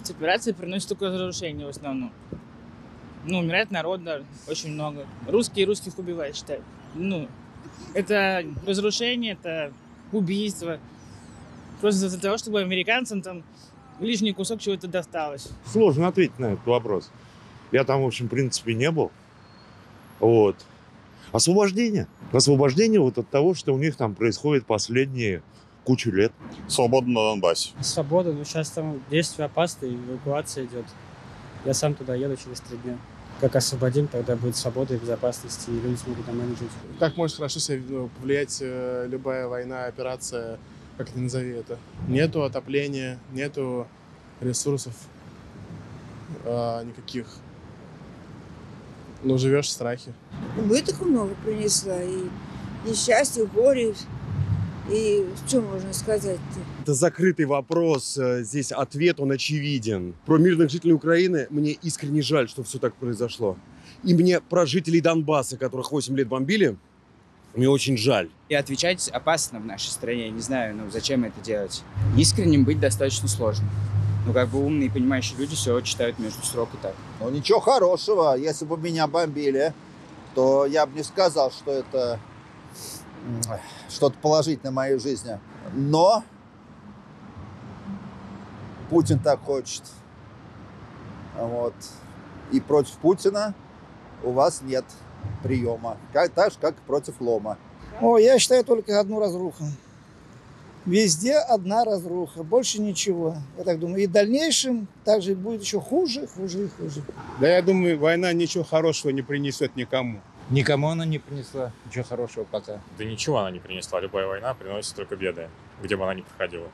Эти операции приносят только разрушение в основном. Ну, умирает народ даже очень много. Русские русских убивают, считай. Ну, это разрушение, это убийство. Просто из-за того, чтобы американцам там лишний кусок чего-то досталось. Сложно ответить на этот вопрос. Я там, в общем, в принципе, не был. Вот. Освобождение. Освобождение вот от того, что у них там происходит последние кучу лет. Свобода на Донбассе. Свобода, но сейчас там действия опасные, эвакуация идет. Я сам туда еду через три дня. Как освободим, тогда будет свобода и безопасность, и люди смогут нормально жить. Как может хорошо себя ну, повлиять э, любая война, операция, как ты назови это? Нету отопления, нету ресурсов э, никаких. Ну, живешь в страхе. Убыток много принесла, и несчастье, горе, и что можно сказать-то? Это закрытый вопрос. э, Здесь ответ, он очевиден. Про мирных жителей Украины мне искренне жаль, что все так произошло. И мне про жителей Донбасса, которых 8 лет бомбили, мне очень жаль. И отвечать опасно в нашей стране. Не знаю, ну зачем это делать. Искренним быть достаточно сложно. Ну, как бы умные и понимающие люди все читают между строк и так. Ну, ничего хорошего. Если бы меня бомбили, то я бы не сказал, что это что-то положительное в моей жизни. Но Путин так хочет. Вот. И против Путина у вас нет приема. Как, так же, как и против Лома. О, я считаю только одну разруху. Везде одна разруха, больше ничего. Я так думаю. И в дальнейшем также будет еще хуже, хуже и хуже. Да я думаю, война ничего хорошего не принесет никому. Никому она не принесла ничего хорошего пока. Да ничего она не принесла. Любая война приносит только беды, где бы она ни проходила.